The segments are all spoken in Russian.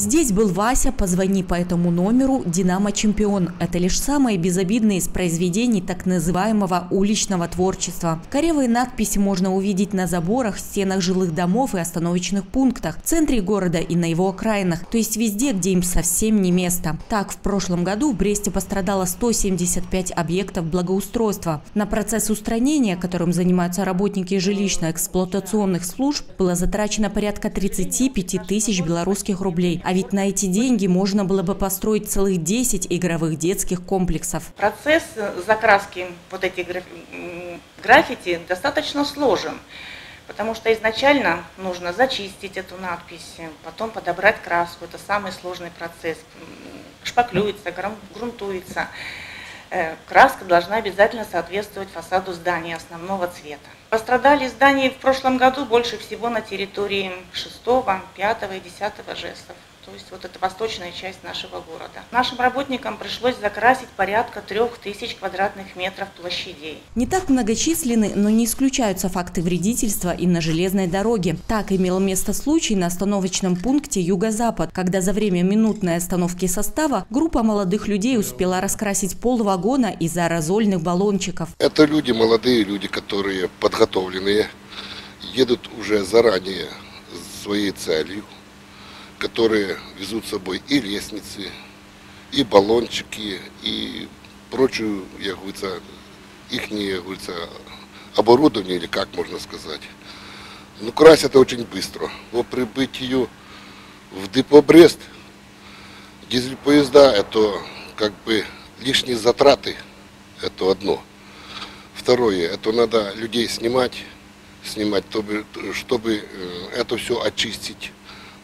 Здесь был Вася, позвони по этому номеру, Динамо чемпион. Это лишь самые безобидные из произведений так называемого уличного творчества. Корявые надписи можно увидеть на заборах, стенах жилых домов и остановочных пунктах, в центре города и на его окраинах, то есть везде, где им совсем не место. Так, в прошлом году в Бресте пострадало 175 объектов благоустройства. На процесс устранения, которым занимаются работники жилищно-эксплуатационных служб, было затрачено порядка 35 тысяч белорусских рублей. А ведь на эти деньги можно было бы построить целых 10 игровых детских комплексов. Процесс закраски вот этих граффити достаточно сложен. Потому что изначально нужно зачистить эту надпись, потом подобрать краску. Это самый сложный процесс. Шпаклюется, грунтуется. Э, краска должна обязательно соответствовать фасаду здания основного цвета. Пострадали здания в прошлом году больше всего на территории 6, 5 и 10 жестов то есть вот это восточная часть нашего города. Нашим работникам пришлось закрасить порядка трех тысяч квадратных метров площадей. Не так многочисленны, но не исключаются факты вредительства и на железной дороге. Так имел место случай на остановочном пункте Юго-Запад, когда за время минутной остановки состава группа молодых людей успела раскрасить пол вагона из аэрозольных баллончиков. Это люди, молодые люди, которые подготовленные, едут уже заранее своей целью которые везут с собой и лестницы, и баллончики, и прочую, я говорится, их не, говорится, оборудование, или как можно сказать. Ну, красят очень быстро. По прибытию в депо Брест дизель поезда это как бы лишние затраты, это одно. Второе, это надо людей снимать, снимать, чтобы, чтобы э, это все очистить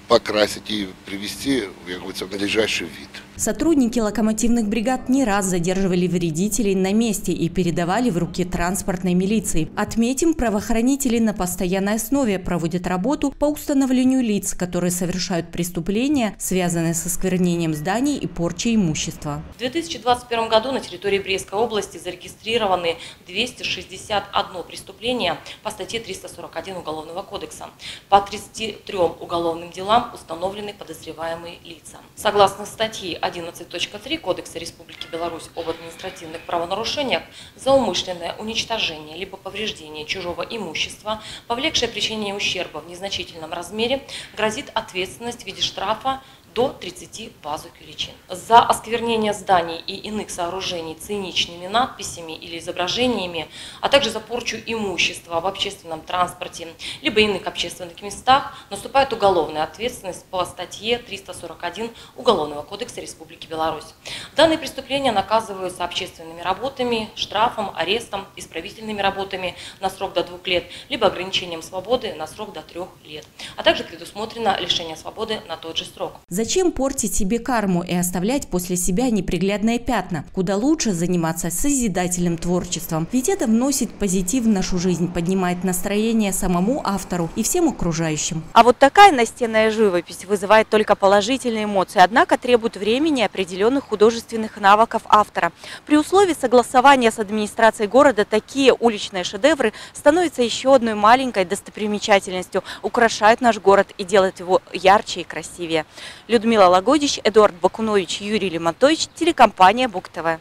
покрасить и привести, как говорится, в надлежащий вид. Сотрудники локомотивных бригад не раз задерживали вредителей на месте и передавали в руки транспортной милиции. Отметим, правоохранители на постоянной основе проводят работу по установлению лиц, которые совершают преступления, связанные со сквернением зданий и порчей имущества. В 2021 году на территории Брестской области зарегистрированы 261 преступление по статье 341 Уголовного кодекса. По 33 уголовным делам установлены подозреваемые лица. Согласно статье 11.3 Кодекса Республики Беларусь об административных правонарушениях за умышленное уничтожение либо повреждение чужого имущества, повлекшее причинение ущерба в незначительном размере, грозит ответственность в виде штрафа до 30 базовых величин. За осквернение зданий и иных сооружений циничными надписями или изображениями, а также за порчу имущества в общественном транспорте либо иных общественных местах наступает уголовная ответственность по статье 341 Уголовного кодекса Республики Беларусь. Данные преступления наказываются общественными работами, штрафом, арестом, исправительными работами на срок до двух лет, либо ограничением свободы на срок до трех лет. А также предусмотрено лишение свободы на тот же срок. Зачем портить себе карму и оставлять после себя неприглядные пятна? Куда лучше заниматься созидательным творчеством, ведь это вносит позитив в нашу жизнь, поднимает настроение самому автору и всем окружающим. А вот такая настенная живопись вызывает только положительные эмоции, однако требует времени и определенных художественных навыков автора. При условии согласования с администрацией города такие уличные шедевры становятся еще одной маленькой достопримечательностью, украшают наш город и делают его ярче и красивее. Людмила Лагодич, Эдуард Бакунович, Юрий Лимонтович, телекомпания Бук ТВ.